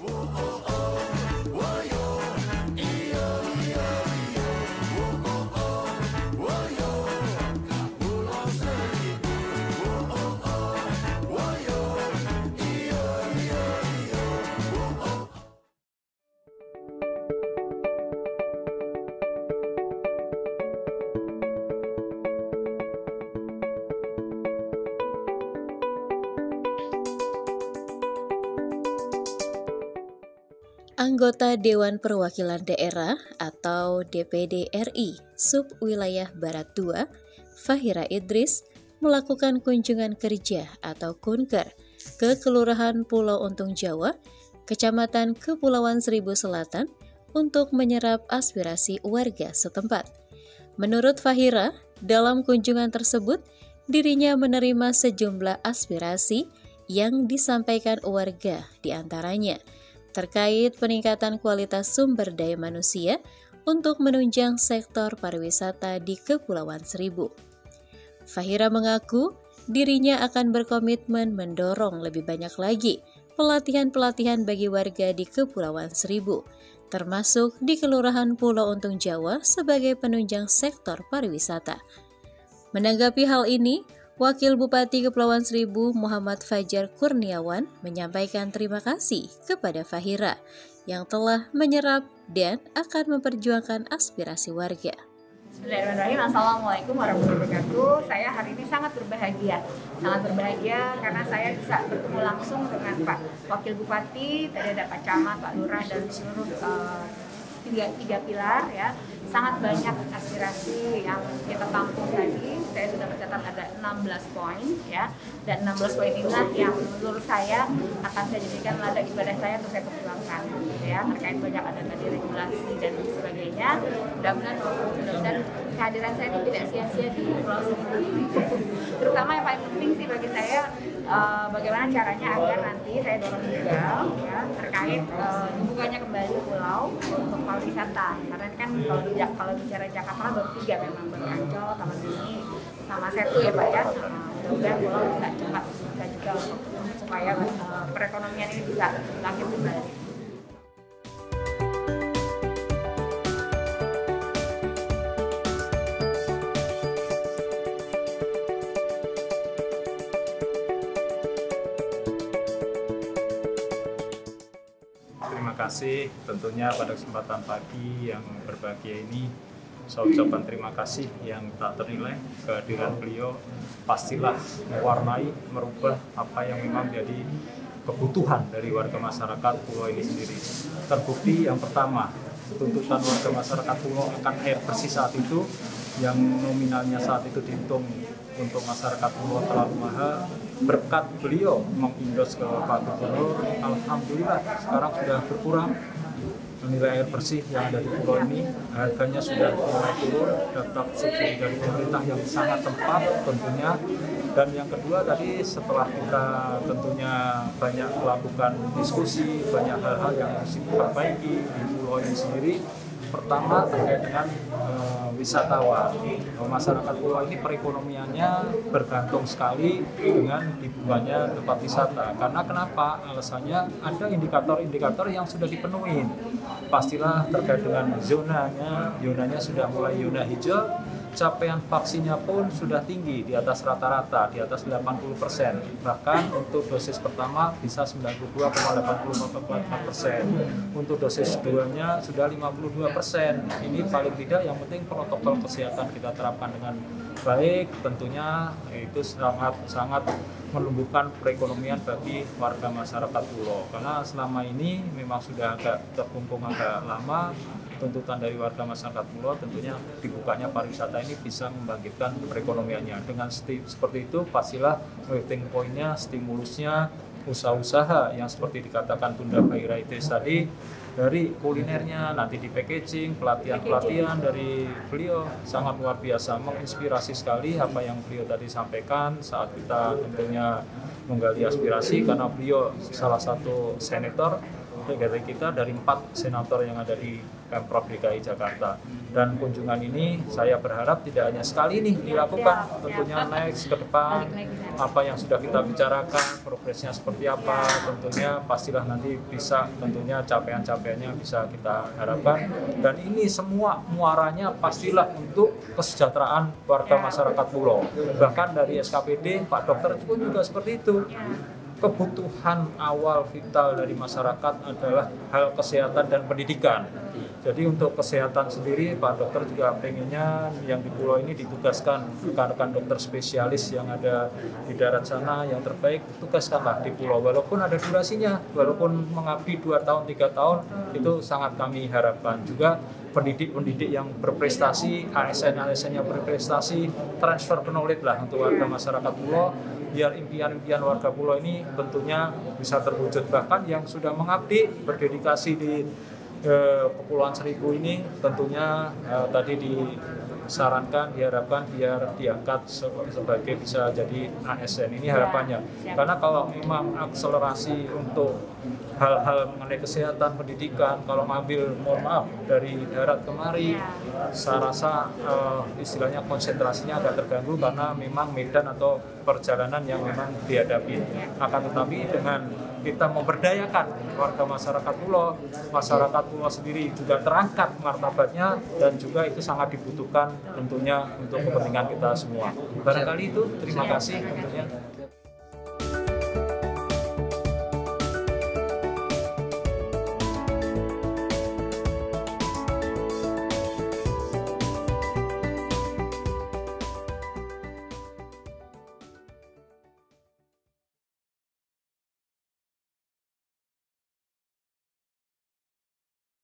Oh, oh. Anggota Dewan Perwakilan Daerah atau DPD RI Subwilayah Barat 2, Fahira Idris, melakukan kunjungan kerja atau kunker ke Kelurahan Pulau Untung Jawa, Kecamatan Kepulauan Seribu Selatan untuk menyerap aspirasi warga setempat. Menurut Fahira, dalam kunjungan tersebut, dirinya menerima sejumlah aspirasi yang disampaikan warga di antaranya antaranya terkait peningkatan kualitas sumber daya manusia untuk menunjang sektor pariwisata di Kepulauan Seribu. Fahira mengaku dirinya akan berkomitmen mendorong lebih banyak lagi pelatihan-pelatihan bagi warga di Kepulauan Seribu, termasuk di Kelurahan Pulau Untung Jawa sebagai penunjang sektor pariwisata. Menanggapi hal ini, Wakil Bupati Kepulauan Seribu Muhammad Fajar Kurniawan menyampaikan terima kasih kepada Fahira yang telah menyerap dan akan memperjuangkan aspirasi warga. Bismillahirrahmanirrahim. Assalamualaikum warahmatullahi wabarakatuh. Saya hari ini sangat berbahagia, sangat berbahagia karena saya bisa bertemu langsung dengan Pak Wakil Bupati, tadi ada Pak Camat, Pak Lurah dan seluruh uh, tiga, tiga pilar ya sangat banyak aspirasi yang kita tampung tadi. Saya sudah mencatat ada 16 poin ya. Dan 16 poin inilah yang menurut saya akan saya jadikan ladang ibadah saya untuk saya perjuangkan ya terkait banyak ada tadi regulasi dan sebagainya. Mudah-mudahan mudah-mudahan kehadiran saya itu tidak sia-sia di Pulau. Terutama yang paling penting sih bagi saya uh, bagaimana caranya agar nanti saya dorong juga ya terkait uh, dibukanya kembali pulau untuk pariwisata karena kan kalau di, kalau bicara Jakarta baru tiga memang baru Ancol, Taman Mini, sama Setu ya Pak ya. Nah, mudah-mudahan pulau bisa cepat bisa juga supaya uh, perekonomian ini bisa bangkit kembali. Kasih tentunya pada kesempatan pagi yang berbahagia ini saya ucapkan terima kasih yang tak ternilai kehadiran beliau pastilah mewarnai merubah apa yang memang jadi kebutuhan dari warga masyarakat pulau ini sendiri. Terbukti yang pertama tuntutan warga masyarakat pulau akan air bersih saat itu yang nominalnya saat itu dihitung untuk masyarakat pulau terlalu mahal berkat beliau mengindos ke Pak Gubernur, Alhamdulillah sekarang sudah berkurang. Nilai air bersih yang ada di pulau ini harganya sudah mulai turun dapat subsidi dari pemerintah yang sangat tepat tentunya. Dan yang kedua tadi setelah kita tentunya banyak melakukan diskusi banyak hal-hal yang harus diperbaiki di pulau ini sendiri pertama terkait dengan uh, wisatawan. Masyarakat pulau ini perekonomiannya bergantung sekali dengan dibukanya tempat wisata. Karena kenapa? Alasannya ada indikator-indikator yang sudah dipenuhi. Pastilah terkait dengan zonanya zonanya sudah mulai zona hijau capaian vaksinnya pun sudah tinggi di atas rata-rata di atas 80 persen. Bahkan untuk dosis pertama bisa 92,84 persen. Untuk dosis keduanya sudah 52 persen. Ini paling tidak yang penting protokol kesehatan kita terapkan dengan baik. Tentunya itu sangat sangat menumbuhkan perekonomian bagi warga masyarakat pulau karena selama ini memang sudah agak terkungkung agak lama tuntutan dari warga masyarakat pulau tentunya dibukanya pariwisata ini bisa membangkitkan perekonomiannya. Dengan seperti itu pastilah rating poinnya, stimulusnya, usaha-usaha yang seperti dikatakan Bunda Khaira itu tadi dari kulinernya nanti di packaging pelatihan-pelatihan dari beliau sangat luar biasa menginspirasi sekali apa yang beliau tadi sampaikan saat kita tentunya menggali aspirasi karena beliau salah satu senator dari kita dari empat senator yang ada di Pemprov DKI Jakarta. Dan kunjungan ini saya berharap tidak hanya sekali nih dilakukan, tentunya next ke depan apa yang sudah kita bicarakan, progresnya seperti apa, tentunya pastilah nanti bisa tentunya capaian-capaiannya bisa kita harapkan. Dan ini semua muaranya pastilah untuk kesejahteraan warga masyarakat pulau. Bahkan dari SKPD, Pak Dokter pun juga seperti itu kebutuhan awal vital dari masyarakat adalah hal kesehatan dan pendidikan. Jadi untuk kesehatan sendiri Pak Dokter juga pengennya yang di pulau ini ditugaskan rekan-rekan dokter spesialis yang ada di darat sana yang terbaik tugaskanlah di pulau. Walaupun ada durasinya walaupun mengabdi 2 tahun tiga tahun itu sangat kami harapkan. Juga pendidik-pendidik yang berprestasi ASN-ASN yang berprestasi transfer knowledge lah untuk warga masyarakat pulau biar impian-impian warga pulau ini tentunya bisa terwujud. Bahkan yang sudah mengabdi berdedikasi di eh, Kepulauan Seribu ini tentunya eh, tadi disarankan diharapkan biar diangkat sebagai bisa jadi ASN ini harapannya. karena kalau memang akselerasi untuk hal-hal mengenai kesehatan pendidikan kalau ngambil mohon maaf dari darat kemari saya rasa uh, istilahnya konsentrasinya agak terganggu karena memang medan atau perjalanan yang memang dihadapi akan tetapi dengan kita memberdayakan warga masyarakat pulau, masyarakat pulau sendiri juga terangkat martabatnya dan juga itu sangat dibutuhkan tentunya untuk kepentingan kita semua. Barangkali itu terima kasih tentunya.